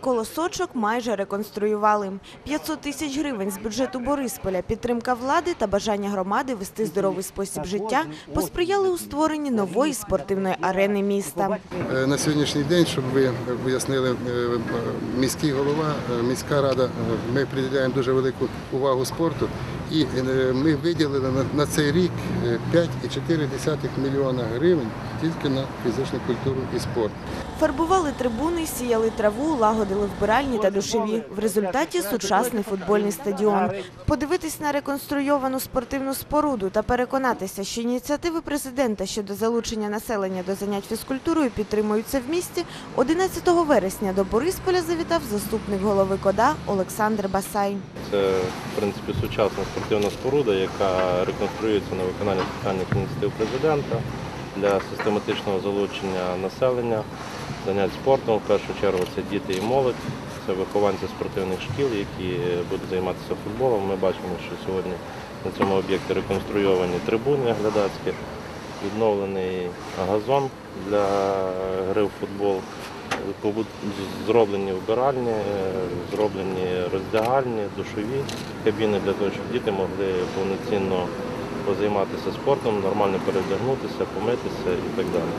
Колосочок майже реконструювали. 500 тисяч гривень з бюджету Борисполя, підтримка влади та бажання громади вести здоровий спосіб життя посприяли у створенні нової спортивної арени міста. Е, На сьогоднішній день, щоб ви пояснили, е, міський голова, е, міська рада, е, ми приділяємо дуже велику увагу спорту. І е, ми виділили на- цей рік е, 5,4 мільйона гривень тільки на фізичну культуру і спорт. Фарбували трибуни, сіяли траву, лагодили вбиральні та душові. В результаті сучасний футбольний стадіон. Подивитись на реконструйовану спортивну споруду та переконатися, що ініціативи президента щодо залучення населення до занять фізкультурою підтримуються в місті. 11 вересня до Борисполя завітав заступник голови КОДА Олександр Басай. Це в принципі сучасна спортивна споруда, яка реконструюється на виконання соціальних ініціатив президента для систематичного залучення населення, занять спортом. В першу чергу це діти і молодь, це вихованці спортивних шкіл, які будуть займатися футболом. Ми бачимо, що сьогодні на цьому об'єкті реконструйовані трибуни глядацькі, відновлений газон для гри в футбол. Зроблені вбиральні, е, зроблені роздягальні, душові кабіни для того, щоб діти могли повноцінно позайматися спортом, нормально перевдягнутися, помитися і так далі.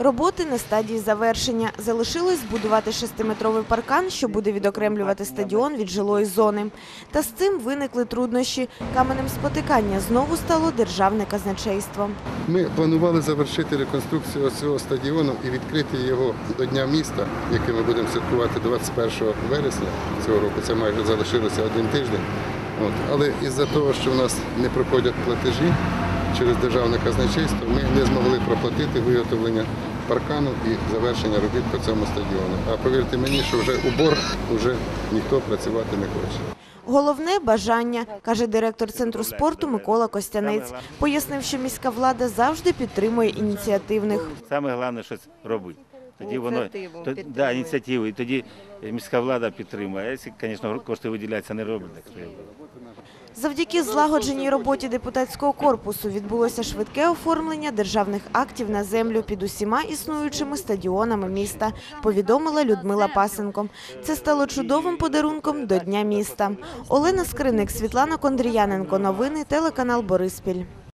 Роботи на стадії завершення. Залишилось збудувати шестиметровий паркан, що буде відокремлювати стадіон від жилої зони. Та з цим виникли труднощі. Каменем спотикання знову стало державне казначейство. Ми планували завершити реконструкцію цього стадіону і відкрити його до Дня міста, який ми будемо святкувати 21 вересня цього року. Це майже залишилося один тиждень. От. Але із-за того, що в нас не проходять платежі через державне казначейство, ми не змогли проплатити виготовлення паркану і завершення робіт по цьому стадіону. А повірте мені, що вже у борг вже ніхто працювати не хоче. Головне бажання, каже директор центру спорту Микола Костянець. Пояснив, що міська влада завжди підтримує ініціативних. Саме головне щось робити. Тоді воно Ініціативу то, да, ініціативу. І тоді міська влада підтримує. Якщо, звісно, кошти виділяються, не роблять. Завдяки злагодженій роботі депутатського корпусу відбулося швидке оформлення державних актів на землю під усіма існуючими стадіонами міста, повідомила Людмила Пасенко. Це стало чудовим подарунком до Дня міста. Олена Скриник, Світлана Кондріяненко. Новини телеканал Бориспіль.